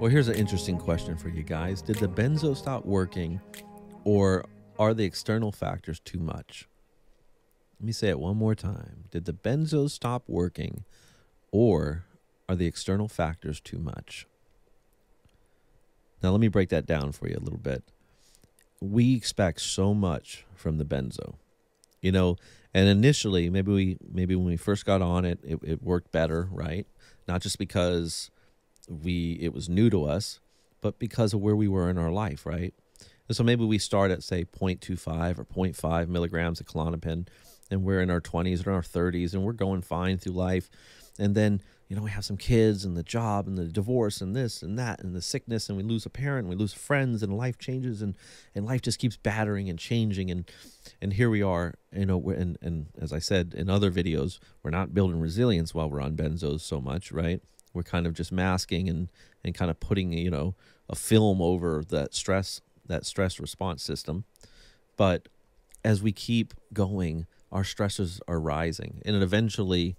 Well, here's an interesting question for you guys. Did the benzo stop working or are the external factors too much? Let me say it one more time. Did the benzo stop working or are the external factors too much? Now, let me break that down for you a little bit. We expect so much from the benzo, you know, and initially, maybe we, maybe when we first got on it, it, it worked better, right? Not just because we, it was new to us, but because of where we were in our life, right? And so maybe we start at say 0.25 or 0.5 milligrams of Klonopin, and we're in our 20s or our 30s, and we're going fine through life, and then you know, we have some kids and the job and the divorce and this and that and the sickness and we lose a parent and we lose friends and life changes and, and life just keeps battering and changing and and here we are, you know, and, and as I said in other videos, we're not building resilience while we're on benzos so much, right? We're kind of just masking and, and kind of putting, you know, a film over that stress, that stress response system. But as we keep going, our stresses are rising and eventually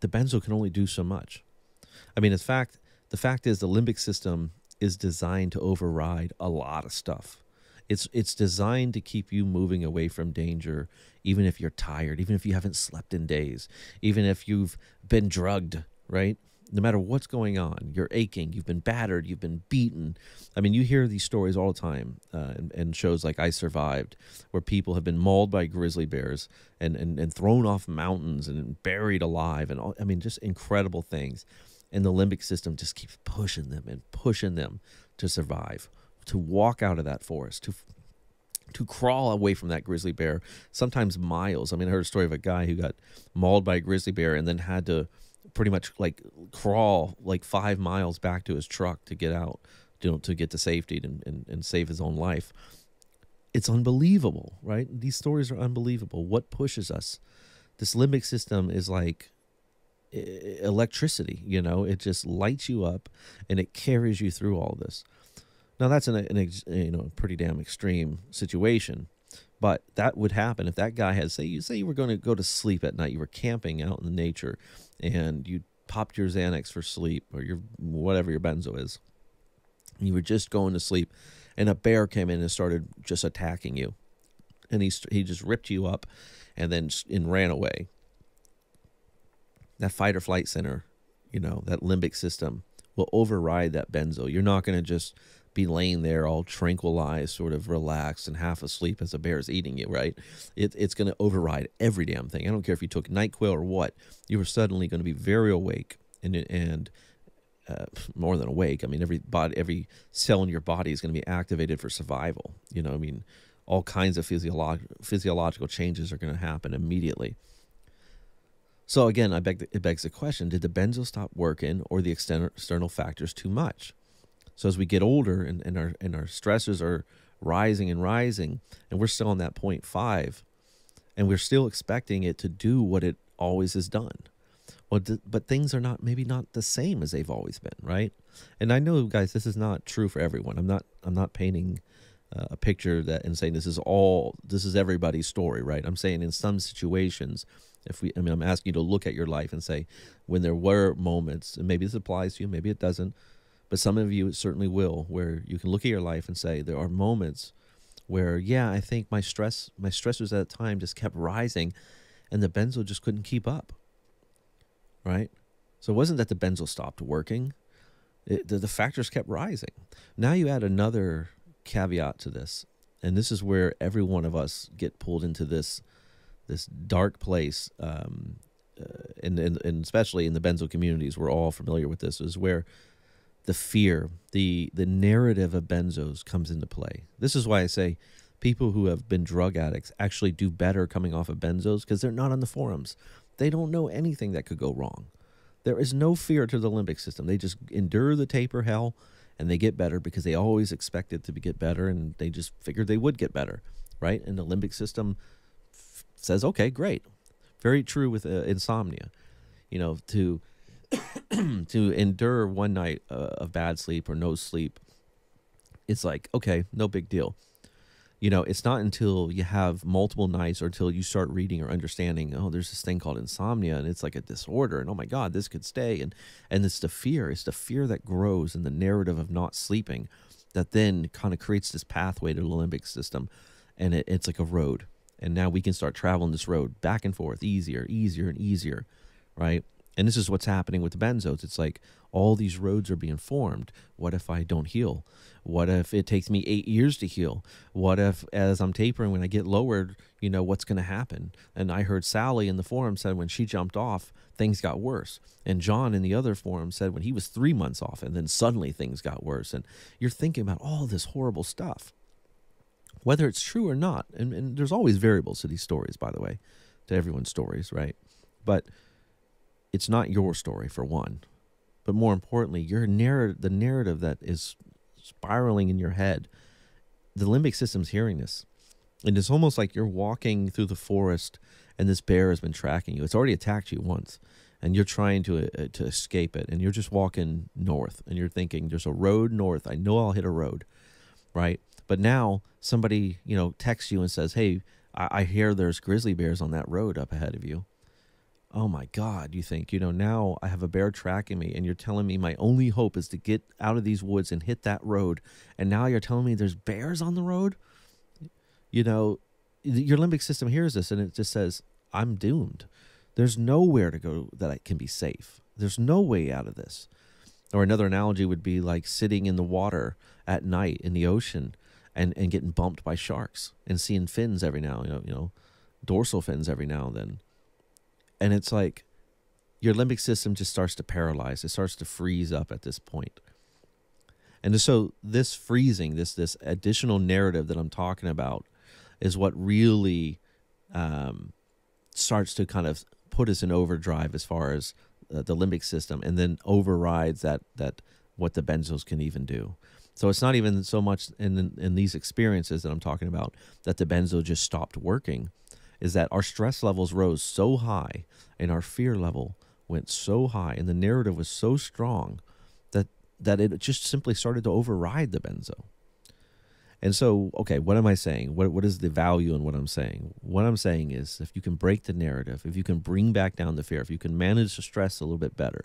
the benzo can only do so much. I mean, in fact, the fact is the limbic system is designed to override a lot of stuff. It's it's designed to keep you moving away from danger, even if you're tired, even if you haven't slept in days, even if you've been drugged, right? No matter what's going on, you're aching, you've been battered, you've been beaten. I mean, you hear these stories all the time uh, in, shows like I Survived, where people have been mauled by grizzly bears and, and, and thrown off mountains and buried alive. And all, I mean, just incredible things. And the limbic system just keeps pushing them and pushing them to survive, to walk out of that forest, to to crawl away from that grizzly bear, sometimes miles. I mean, I heard a story of a guy who got mauled by a grizzly bear and then had to pretty much like crawl like five miles back to his truck to get out, you know, to get to safety and, and, and save his own life. It's unbelievable, right? These stories are unbelievable. What pushes us? This limbic system is like electricity, you know, it just lights you up and it carries you through all this. Now that's an, an you know pretty damn extreme situation, but that would happen if that guy had say you say you were going to go to sleep at night, you were camping out in the nature, and you popped your Xanax for sleep or your whatever your benzo is, you were just going to sleep, and a bear came in and started just attacking you, and he he just ripped you up, and then and ran away. That fight or flight center, you know, that limbic system will override that benzo. You're not going to just be laying there all tranquilized, sort of relaxed and half asleep as a bear is eating you, right? It, it's going to override every damn thing. I don't care if you took NyQuil or what. You are suddenly going to be very awake and and uh, more than awake. I mean, every body, every cell in your body is going to be activated for survival. You know, I mean, all kinds of physiolog- physiological changes are going to happen immediately. So again, I beg the, it begs the question: Did the benzo stop working, or the external factors too much? So as we get older and, and our and our stressors are rising and rising, and we're still on that point five, and we're still expecting it to do what it always has done. Well, but things are not maybe not the same as they've always been, right? And I know, guys, this is not true for everyone. I'm not I'm not painting uh, a picture that and saying this is all this is everybody's story, right? I'm saying in some situations, if we, I mean, I'm asking you to look at your life and say when there were moments, and maybe this applies to you, maybe it doesn't but some of you certainly will, where you can look at your life and say there are moments where, yeah, I think my stress, my stressors at the time just kept rising, and the benzo just couldn't keep up. Right. So it wasn't that the benzo stopped working; it, the, the factors kept rising. Now you add another caveat to this, and this is where every one of us get pulled into this this dark place um, uh, and, and, and especially in the benzo communities we're all familiar with this is where the fear, the the narrative of benzos comes into play. This is why I say people who have been drug addicts actually do better coming off of benzos because they're not on the forums. They don't know anything that could go wrong. There is no fear to the limbic system. They just endure the taper hell and they get better because they always expected to get better and they just figured they would get better, right? And the limbic system says, "Okay, great." Very true with uh, insomnia. You know, to to endure one night uh, of bad sleep or no sleep, it's like, okay, no big deal. you know, it's not until you have multiple nights or until you start reading or understanding, oh, there's this thing called insomnia and it's like a disorder and oh my God, this could stay. And and it's the fear, it's the fear that grows in the narrative of not sleeping that then kind of creates this pathway to the limbic system. And it, it's like a road. And now we can start traveling this road back and forth, easier, easier, and easier, right? And this is what's happening with the benzos. It's like all these roads are being formed. What if I don't heal? What if it takes me eight years to heal? What if, as I'm tapering, when I get lowered, you know, what's going to happen? And I heard Sally in the forum said when she jumped off, things got worse. And John in the other forum said when he was three months off, and then suddenly things got worse. And you're thinking about all this horrible stuff, whether it's true or not. And, and there's always variables to these stories, by the way, to everyone's stories, right? But it's not your story for one, but more importantly, your narrative, the narrative that is spiraling in your head. The limbic system's hearing this, and it's almost like you're walking through the forest, and this bear has been tracking you. It's already attacked you once, and you're trying to uh, to escape it, and you're just walking north, and you're thinking, "There's a road north. I know I'll hit a road, right?" But now somebody, you know, texts you and says, "Hey, I, I hear there's grizzly bears on that road up ahead of you." Oh my God, you think, you know, now I have a bear tracking me and you're telling me my only hope is to get out of these woods and hit that road. And now you're telling me there's bears on the road? You know, your limbic system hears this and it just says, I'm doomed. There's nowhere to go that I can be safe. There's no way out of this. Or another analogy would be like sitting in the water at night in the ocean and, and getting bumped by sharks and seeing fins every now, you know, you know, dorsal fins every now and then and it's like your limbic system just starts to paralyze. It starts to freeze up at this point. And so this freezing this this additional narrative that i'm talking about is what really um, starts to kind of put us in overdrive as far as uh, the limbic system and then overrides that that what the benzos can even do. So it's not even so much in in these experiences that i'm talking about that the benzo just stopped working is that our stress levels rose so high and our fear level went so high and the narrative was so strong that that it just simply started to override the benzo. And so, okay, what am I saying? What what is the value in what I'm saying? What I'm saying is if you can break the narrative, if you can bring back down the fear, if you can manage the stress a little bit better,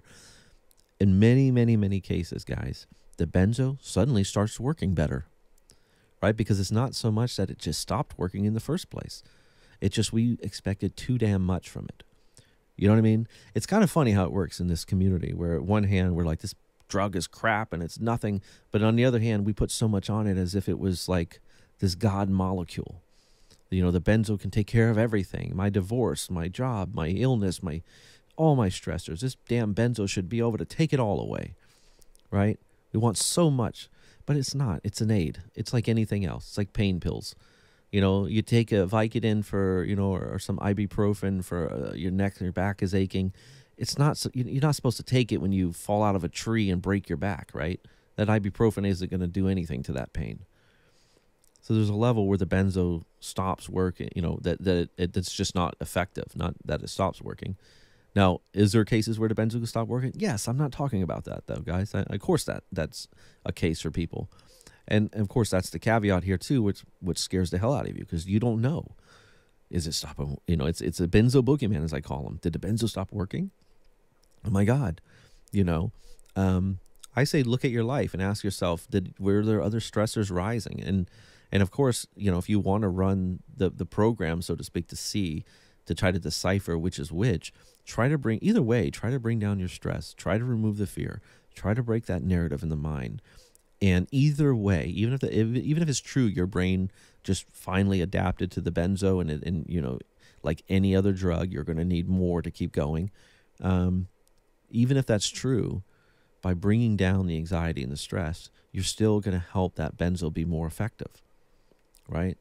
in many, many, many cases, guys, the benzo suddenly starts working better. Right? Because it's not so much that it just stopped working in the first place. It's just we expected too damn much from it. You know what I mean? It's kind of funny how it works in this community where at one hand we're like this drug is crap and it's nothing, but on the other hand we put so much on it as if it was like this god molecule. You know, the benzo can take care of everything. My divorce, my job, my illness, my all my stressors. This damn benzo should be able to take it all away. Right? We want so much, but it's not. It's an aid. It's like anything else. It's like pain pills. You know, you take a Vicodin for, you know, or, or some ibuprofen for uh, your neck and your back is aching. It's not, you're not supposed to take it when you fall out of a tree and break your back, right? That ibuprofen isn't going to do anything to that pain. So there's a level where the benzo stops working, you know, that, that it, it's just not effective, not that it stops working. Now, is there cases where the benzo can stop working? Yes, I'm not talking about that though, guys. I, of course, that that's a case for people. And, of course, that's the caveat here too, which which scares the hell out of you because you don't know. Is it stopping? You know, it's it's a benzo boogeyman as I call him. Did the benzo stop working? Oh my God, you know. Um, I say look at your life and ask yourself, did were there other stressors rising? And and of course, you know, if you want to run the the program, so to speak, to see to try to decipher which is which, try to bring either way, try to bring down your stress, try to remove the fear, try to break that narrative in the mind and either way, even if, the, even if it's true, your brain just finally adapted to the benzo, and and you know, like any other drug, you're going to need more to keep going. Um, even if that's true, by bringing down the anxiety and the stress, you're still going to help that benzo be more effective, right?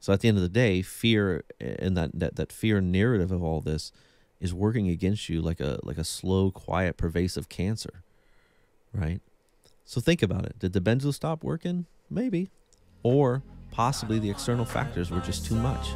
So at the end of the day, fear and that, that that fear narrative of all this is working against you like a like a slow, quiet, pervasive cancer, right? So think about it. Did the benzo stop working? Maybe. Or possibly the external factors were just too much.